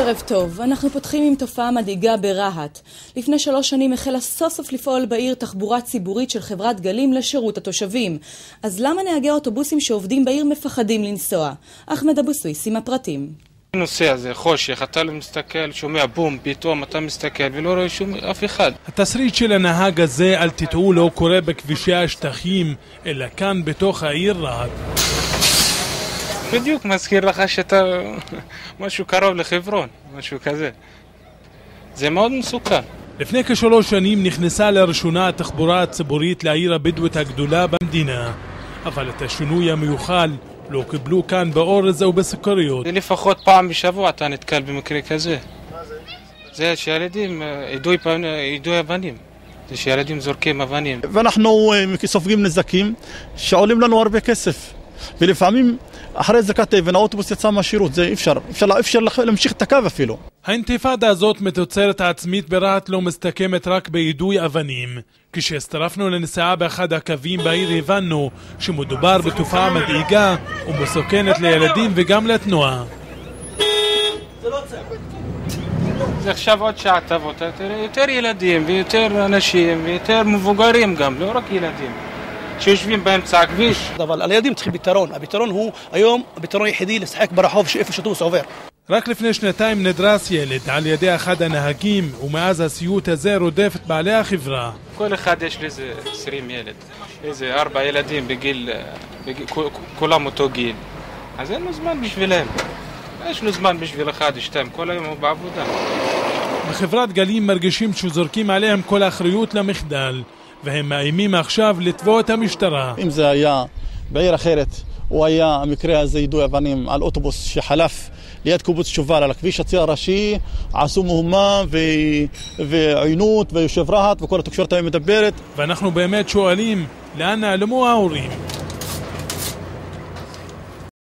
ערב טוב, אנחנו פותחים עם תופעה מדאיגה ברהט. לפני שלוש שנים החלה סוף סוף לפעול בעיר תחבורה ציבורית של חברת גלים לשירות התושבים. אז למה נהגי אוטובוסים שעובדים בעיר מפחדים לנסוע? אחמד אבו סוויס עם הפרטים. הנושא הזה, חושך, אתה לא מסתכל, שומע בום, פתאום אתה מסתכל ולא רואה שום אף אחד. התסריט של הנהג הזה, אל תטעו, לא קורה בכבישי השטחים, אלא כאן בתוך העיר רהט. בדיוק מזכיר לך שאתה משהו קרוב לחברון, משהו כזה. זה מאוד מסוכן. לפני כשלוש שנים נכנסה לראשונה התחבורה הציבורית לעיר הבדואית הגדולה במדינה, אבל את השינוי המיוחל לא קיבלו כאן באורז או בסוכריות. זה לפחות פעם בשבוע אתה נתקל במקרה כזה. זה שילדים, יידוי יידוי אבנים. זה שילדים זורקים אבנים. ואנחנו אה, סופגים נזקים שעולים לנו הרבה כסף. ולפעמים אחרי זריקת אבן האוטובוס יצא מהשירות, זה אי אפשר, אפשר, אפשר להמשיך את הקו אפילו. האינתיפאדה הזאת מתוצרת העצמית ברהט לא מסתכמת רק ביידוי אבנים. כשהצטרפנו לנסיעה באחד הקווים בעיר הבנו שמדובר בתופעה מדאיגה ומסוכנת לילדים וגם לתנועה. זה עכשיו עוד שעה תבוא, יותר ילדים ויותר אנשים ויותר מבוגרים גם, לא רק ילדים. שיושבים באמצע הכביש. אבל הילדים צריכים פתרון, הפתרון הוא היום הפתרון היחידי לשחק ברחוב שאיפה שאוטובוס עובר. רק לפני שנתיים נדרס ילד על ידי אחד הנהגים ומאז הסיוט הזה רודף את בעלי החברה. כל אחד יש לי איזה 20 ילד. איזה ארבע ילדים בגיל, בגיל כ- כולם אותו גיל. אז אין לו זמן בשבילם. יש לו זמן בשביל אחד, שתיים, כל היום הוא בעבודה. בחברת גלים מרגישים שזורקים עליהם כל האחריות למחדל והם מאיימים עכשיו לתבוע את המשטרה. אם זה היה בעיר אחרת, או היה המקרה הזה יידוי אבנים על אוטובוס שחלף ליד קיבוץ שובל על הכביש הציר הראשי, עשו מהומה ו... ועוינות ויושב רהט וכל התקשורת היום מדברת. ואנחנו באמת שואלים, לאן נעלמו ההורים?